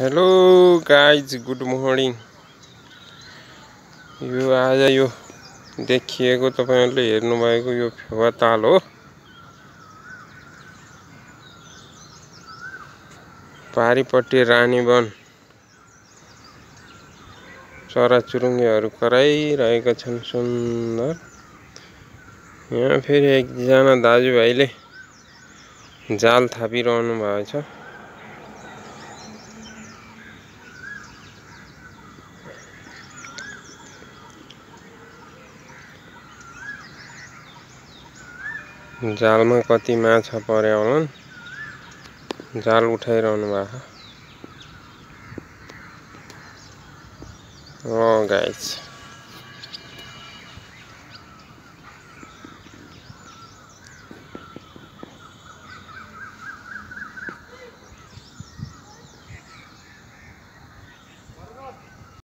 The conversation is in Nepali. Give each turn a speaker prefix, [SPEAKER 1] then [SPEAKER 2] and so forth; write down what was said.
[SPEAKER 1] हेलो गाइज गुड मर्निङ यो आज यो देखिएको तपाईँहरूले हेर्नुभएको यो फेवा ताल हो। पारिपट्टि रानीवन चराचुरुङ्गीहरू कराइरहेका छन् सुन्दर। यहाँ फेरि एकजना दाजुभाइले जाल थापिरहनु भएको जालमा कति माछा परे होलान् जाल उठाइरहनु भएको। गाइस